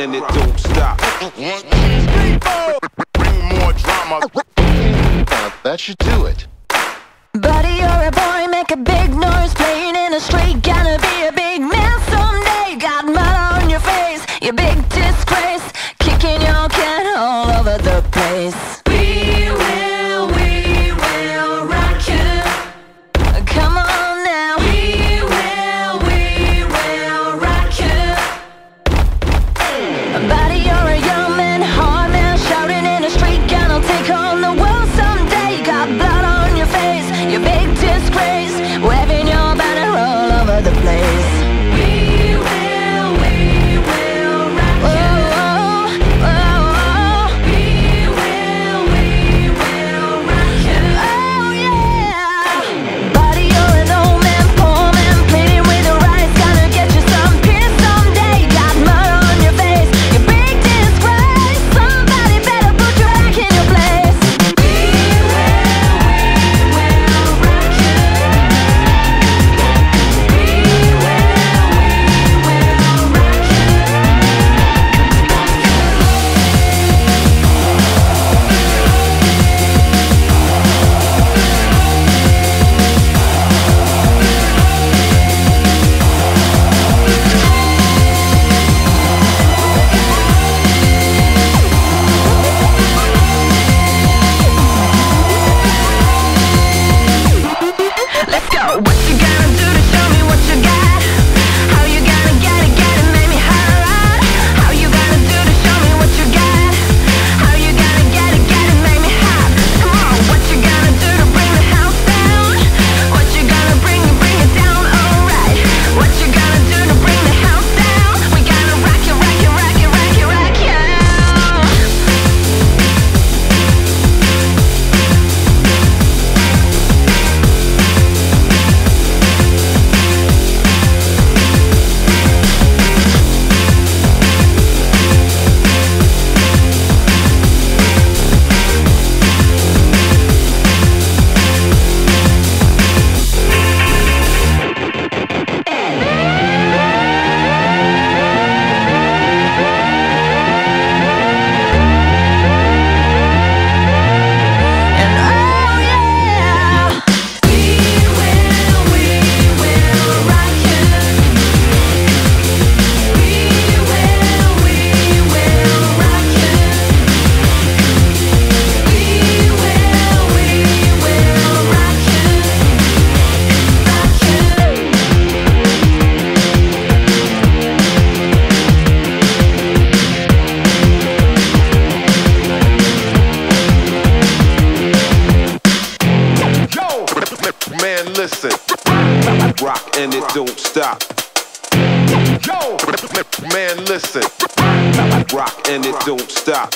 and it don't stop. Bring more drama. That should do it. Buddy, you're a boy, make a big noise, playing in the street, gonna be a big man someday. Got mud on your face, you big. Rock and it don't stop. Yo, man, listen. Rock and it don't stop.